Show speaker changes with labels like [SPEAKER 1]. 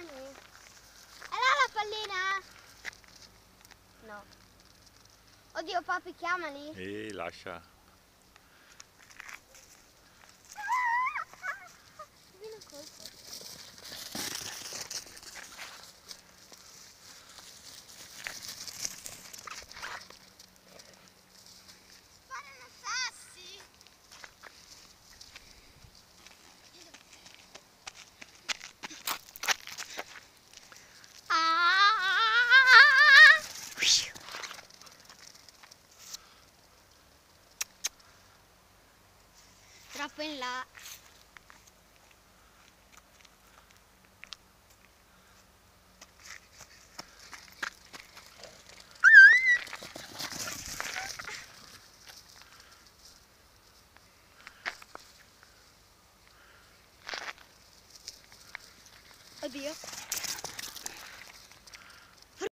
[SPEAKER 1] mani. Là la pallina? No. Oddio, papi, chiamali.
[SPEAKER 2] E lascia.
[SPEAKER 1] Troppo in là. Oddio.